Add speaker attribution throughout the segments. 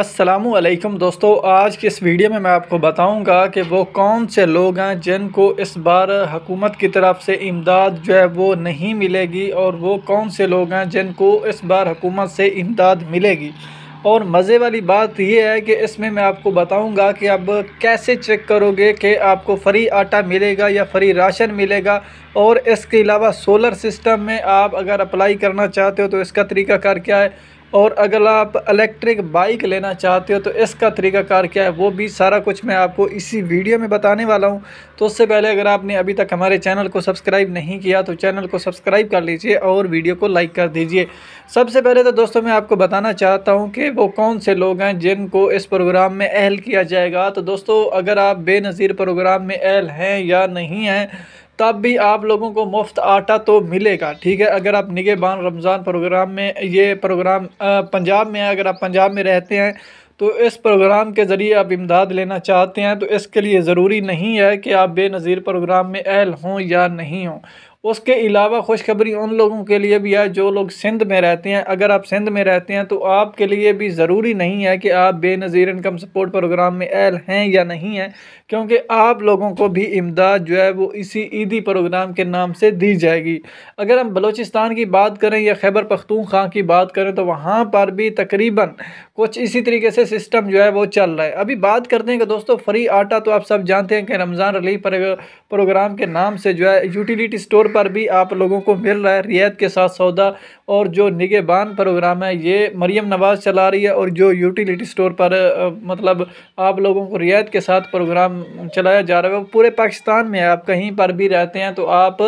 Speaker 1: असलकुम दोस्तों, आज की इस वीडियो में मैं आपको बताऊँगा कि वो कौन से लोग हैं जिनको इस बार हुकूमत की तरफ़ से इमदाद जो है वो नहीं मिलेगी और वो कौन से लोग हैं जिनको इस बार हुकूमत से इमदाद मिलेगी। और मज़े वाली बात ये है कि इसमें मैं आपको बताऊँगा कि अब कैसे चेक करोगे कि आपको फ्री आटा मिलेगा या फ्री राशन मिलेगा और इसके अलावा सोलर सिस्टम में आप अगर अप्लाई करना चाहते हो तो इसका तरीका कार क्या है? और अगर आप इलेक्ट्रिक बाइक लेना चाहते हो तो इसका तरीक़ाकार क्या है, वो भी सारा कुछ मैं आपको इसी वीडियो में बताने वाला हूँ। तो उससे पहले अगर आपने अभी तक हमारे चैनल को सब्सक्राइब नहीं किया तो चैनल को सब्सक्राइब कर लीजिए और वीडियो को लाइक कर दीजिए। सबसे पहले तो दोस्तों, मैं आपको बताना चाहता हूँ कि वो कौन से लोग हैं जिनको इस प्रोग्राम में अहल किया जाएगा। तो दोस्तों, अगर आप बेनज़ीर प्रोग्राम में अहल हैं या नहीं हैं तब भी आप लोगों को मुफ़्त आटा तो मिलेगा, ठीक है? अगर आप निगेबान रमज़ान प्रोग्राम में, ये प्रोग्राम पंजाब में है, अगर आप पंजाब में रहते हैं तो इस प्रोग्राम के ज़रिए आप इमदाद लेना चाहते हैं तो इसके लिए ज़रूरी नहीं है कि आप बेनज़ीर प्रोग्राम में अहल हों या नहीं हों। उसके अलावा खुशखबरी उन लोगों के लिए भी है जो लोग सिंध में रहते हैं। अगर आप सिंध में रहते हैं तो आपके लिए भी ज़रूरी नहीं है कि आप बेनज़ीर इनकम सपोर्ट प्रोग्राम में एल हैं या नहीं हैं, क्योंकि आप लोगों को भी इमदाद जो है वो इसी ईदी प्रोग्राम के नाम से दी जाएगी। अगर हम बलूचिस्तान की बात करें या खैबर पख्तूनख्वा की बात करें तो वहाँ पर भी तकरीबन कुछ इसी तरीके से सिस्टम जो है वो चल रहा है। अभी बात करते हैं कि दोस्तों, फ्री आटा तो आप सब जानते हैं कि रमज़ान रिलीफ प्रोग्राम के नाम से जो है यूटिलिटी स्टोर पर भी आप लोगों को मिल रहा है रियायत के साथ सौदा और जो निगेबान प्रोग्राम है, ये मरीम नवाज़ चला रही है और जो यूटिलिटी स्टोर पर मतलब आप लोगों को रियायत के साथ प्रोग्राम चलाया जा रहा है, वो पूरे पाकिस्तान में आप कहीं पर भी रहते हैं तो आप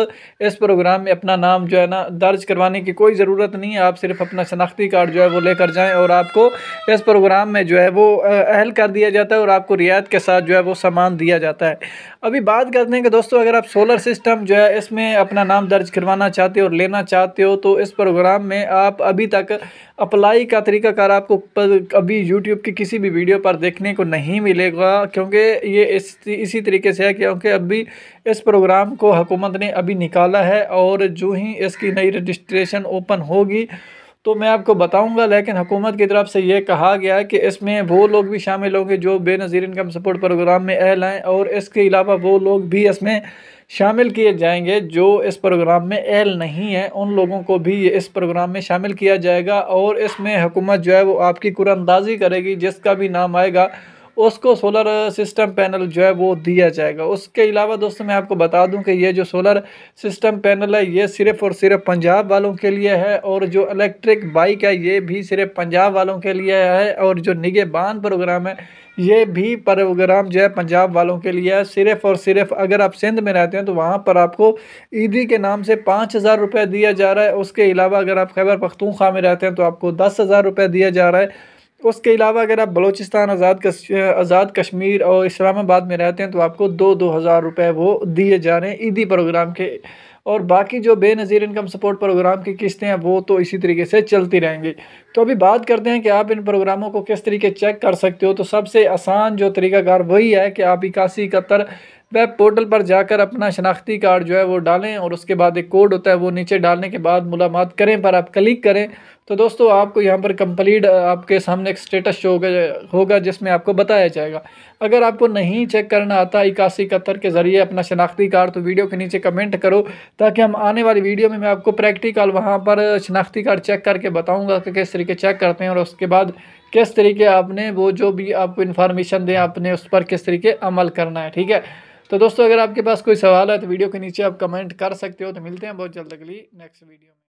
Speaker 1: इस प्रोग्राम में अपना नाम जो है ना, दर्ज करवाने की कोई ज़रूरत नहीं है। आप सिर्फ़ अपना शनाख्ती कार्ड जो है वो लेकर जाएँ और आपको इस प्रोग्राम में जो है वो अहल कर दिया जाता है और आपको रियायत के साथ जो है वो सामान दिया जाता है। अभी बात करते हैं कि दोस्तों, अगर आप सोलर सिस्टम जो है इसमें अपना नाम दर्ज करवाना चाहते हो और लेना चाहते हो तो इस प्रोग्राम में आप अभी तक अप्लाई का तरीकाकार आपको अभी यूट्यूब की किसी भी वीडियो पर देखने को नहीं मिलेगा, क्योंकि ये इस, इसी तरीके से है क्योंकि अभी इस प्रोग्राम को हुकूमत ने अभी निकाला है और जो ही इसकी नई रजिस्ट्रेशन ओपन होगी तो मैं आपको बताऊँगा, लेकिन हुकूमत की तरफ़ से ये कहा गया है कि इसमें वो लोग भी शामिल होंगे जो बेनज़ीर इनकम सपोर्ट प्रोग्राम में अहल हैं और इसके अलावा वो लोग भी इसमें शामिल किए जाएँगे जो इस प्रोग्राम में अहल नहीं है। उन लोगों को भी इस प्रोग्राम में शामिल किया जाएगा और इसमें हुकूमत जो है वो आपकी कुरानंदाजी करेगी, जिसका भी नाम आएगा उसको सोलर सिस्टम पैनल जो है वो दिया जाएगा। उसके अलावा दोस्तों मैं आपको बता दूँ कि ये जो सोलर सिस्टम पैनल है, ये सिर्फ़ और सिर्फ़ पंजाब वालों के लिए है और जो इलेक्ट्रिक बाइक है, ये भी सिर्फ़ पंजाब वालों के लिए है और जो निगे निगेबान प्रोग्राम है, ये भी प्रोग्राम जो है पंजाब वालों के लिए है। सिर्फ़ और सिर्फ़ अगर आप सिंध में रहते हैं तो वहाँ पर आपको ईदी के नाम से पाँच हज़ार रुपये दिया जा रहा है। उसके अलावा अगर आप खैबर पख्तूनख्वा में रहते हैं तो आपको दस हज़ार रुपये दिया जा रहा है। उसके अलावा अगर आप बलूचिस्तान, आज़ाद आज़ाद कश्मीर और इस्लामाबाद में रहते हैं तो आपको दो दो हज़ार रुपये वो दिए जा रहे हैं ईदी प्रोग्राम के। और बाकी जो बेनज़ीर इनकम सपोर्ट प्रोग्राम की किस्तें हैं, वो तो इसी तरीके से चलती रहेंगी। तो अभी बात करते हैं कि आप इन प्रोग्रामों को किस तरीके चेक कर सकते हो। तो सबसे आसान जो तरीकाकार वही है कि आप इक्यासी इकहत्तर वेब पोर्टल पर जाकर अपना शनाख्ती कार्ड जो है वो डालें और उसके बाद एक कोड होता है वो नीचे डालने के बाद मुलाकात करें, पर आप क्लिक करें तो दोस्तों, आपको यहाँ पर कंप्लीट आपके सामने एक स्टेटस शो होगा जिसमें आपको बताया जाएगा। अगर आपको नहीं चेक करना आता इक्यासी इकहत्तर के ज़रिए अपना शनाख्ती कार्ड तो वीडियो के नीचे कमेंट करो, ताकि हम आने वाली वीडियो में मैं आपको प्रैक्टिकल वहाँ पर शनाख्ती कार्ड चेक करके बताऊँगा कि किस तरीके चेक करते हैं और उसके बाद किस तरीके आपने वो जो भी आपको इन्फॉर्मेशन दें, आपने उस पर किस तरीके अमल करना है, ठीक है? तो दोस्तों, अगर आपके पास कोई सवाल है तो वीडियो के नीचे आप कमेंट कर सकते हो। तो मिलते हैं बहुत जल्द अगली नेक्स्ट वीडियो में।